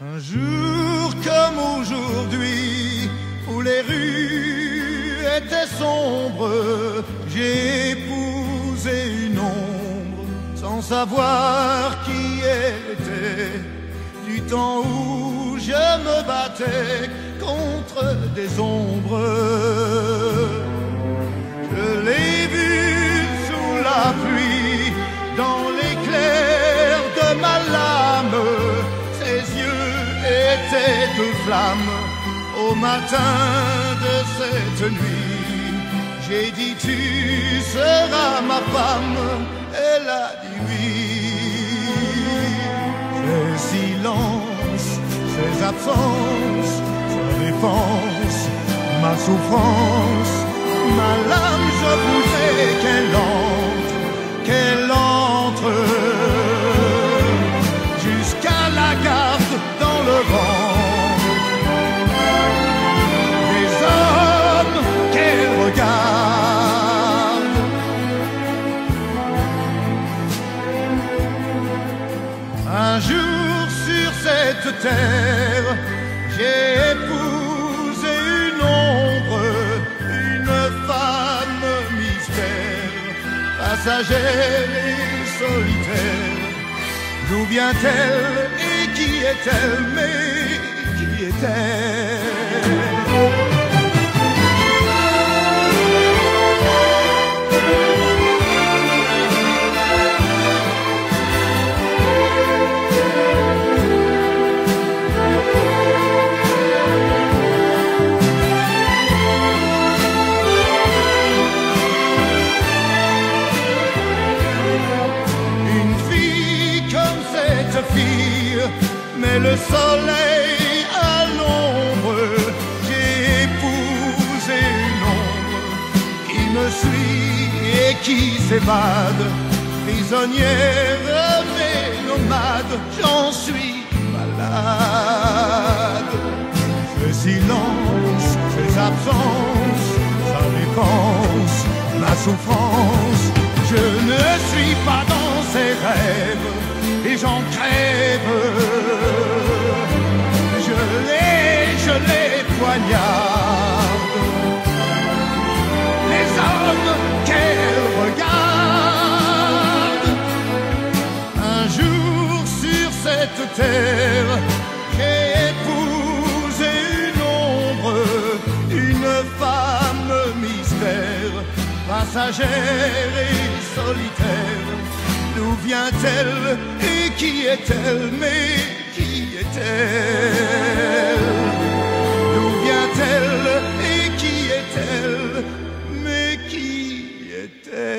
Un jour comme aujourd'hui, où les rues étaient sombres, j'ai épousé une ombre sans savoir qui elle était. Du temps où je me battais contre des ombres, étaient de flammes au matin de cette nuit. J'ai dit tu seras ma femme, elle a dit oui. Ses silences, ses absences, sa défense, ma souffrance, ma lame, je voudrais qu'elle entre, Un jour sur cette terre, j'ai épousé une ombre, une femme mystère, passagère et solitaire. D'où vient-elle et qui est-elle? Mais qui est-elle? Cette fille, mais le soleil à l'ombre. J'ai épousé une ombre qui me suit et qui s'évade, prisonnière mais nomade. J'en suis malade. Ce silence, ces absences, sa défense, ma souffrance. Je ne suis pas dans et j'en crève. Je l'ai, je les poignarde. Les hommes qu'elle regarde. Un jour sur cette terre, j'ai épousé une ombre, une femme mystère, passagère et solitaire qui est-elle Mais qui est-elle? D'où vient-elle Et qui est-elle Mais qui est-elle?